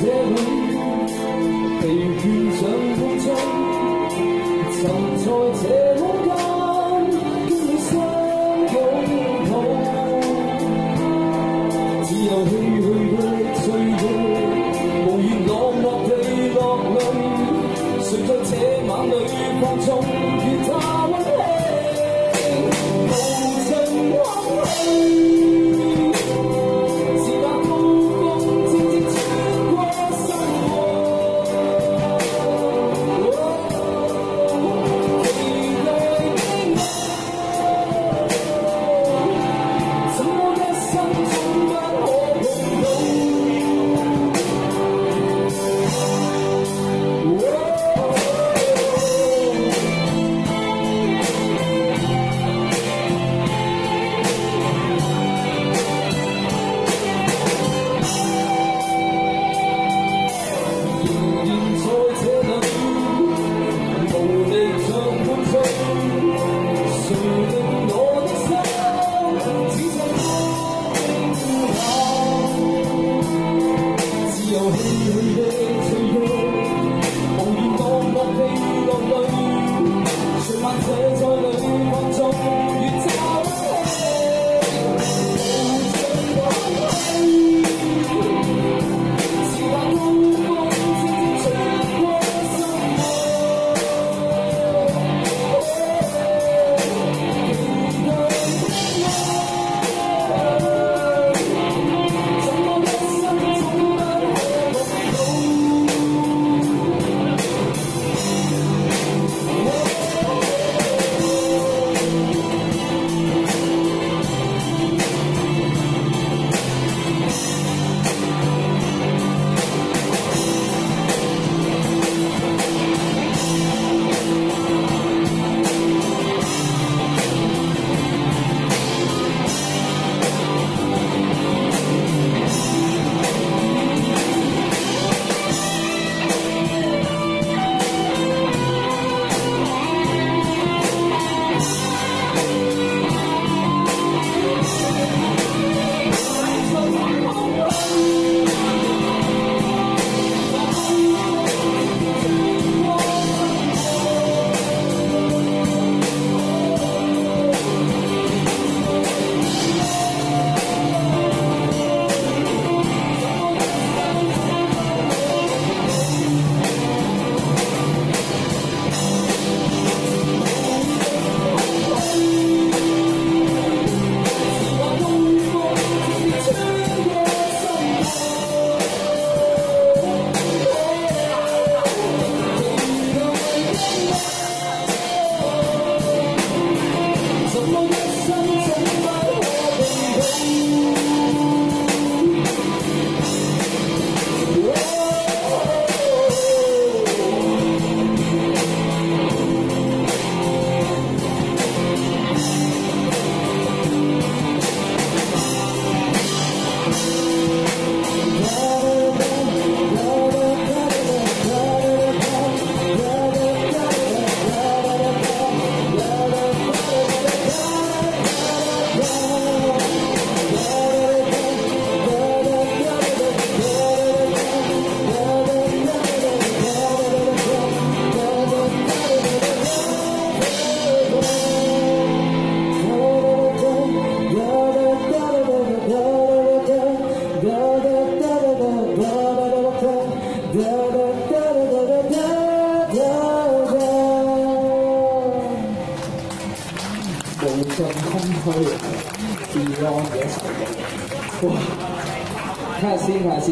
这里，疲倦像风中，沉在这空间，跟你相拥抱，只有唏嘘的岁月，无言落寞地落泪，谁在这晚里放纵，与他。You. 成功开业了自己在外面哇开心开心